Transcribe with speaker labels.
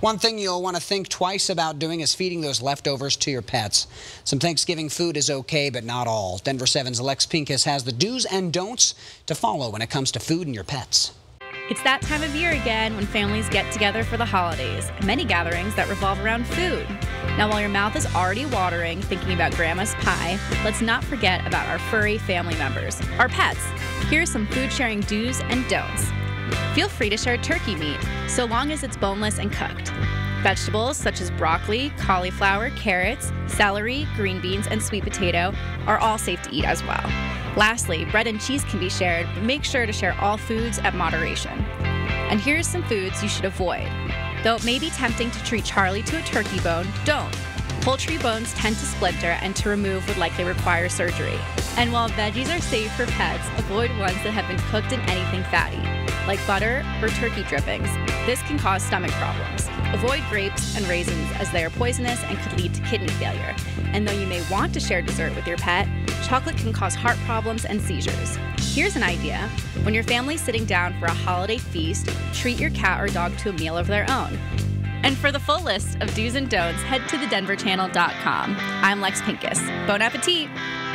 Speaker 1: One thing you'll want to think twice about doing is feeding those leftovers to your pets. Some Thanksgiving food is okay, but not all. Denver 7's Lex Pincus has the do's and don'ts to follow when it comes to food and your pets.
Speaker 2: It's that time of year again when families get together for the holidays, many gatherings that revolve around food. Now, while your mouth is already watering thinking about Grandma's pie, let's not forget about our furry family members, our pets. Here are some food sharing do's and don'ts. Feel free to share turkey meat, so long as it's boneless and cooked. Vegetables such as broccoli, cauliflower, carrots, celery, green beans, and sweet potato are all safe to eat as well. Lastly, bread and cheese can be shared, but make sure to share all foods at moderation. And here's some foods you should avoid. Though it may be tempting to treat Charlie to a turkey bone, don't. Poultry bones tend to splinter and to remove would likely require surgery. And while veggies are safe for pets, avoid ones that have been cooked in anything fatty, like butter or turkey drippings. This can cause stomach problems. Avoid grapes and raisins as they are poisonous and could lead to kidney failure. And though you may want to share dessert with your pet, chocolate can cause heart problems and seizures. Here's an idea. When your family's sitting down for a holiday feast, treat your cat or dog to a meal of their own. And for the full list of do's and don'ts, head to thedenverchannel.com. I'm Lex Pincus. Bon appetit!